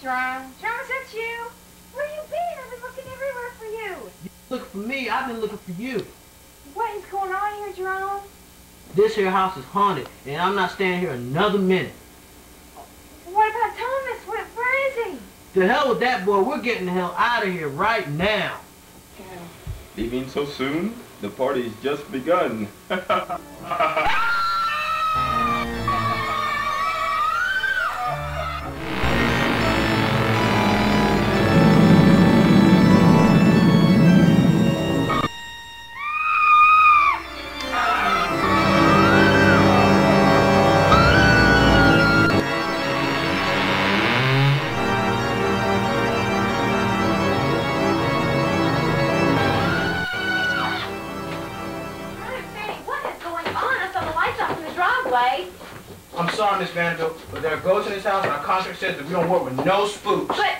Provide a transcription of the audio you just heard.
Jerome, Jerome, is that you? Where you been? I've been looking everywhere for you. You Look for me. I've been looking for you. What is going on here, Jerome? This here house is haunted, and I'm not staying here another minute. What about Thomas? Where, where is he? The hell with that boy. We're getting the hell out of here right now. Leaving so soon? The party's just begun. off in the driveway. I'm sorry, Miss Vanderbilt, but there are ghosts in this house, and our contract says that we don't work with no spooks. But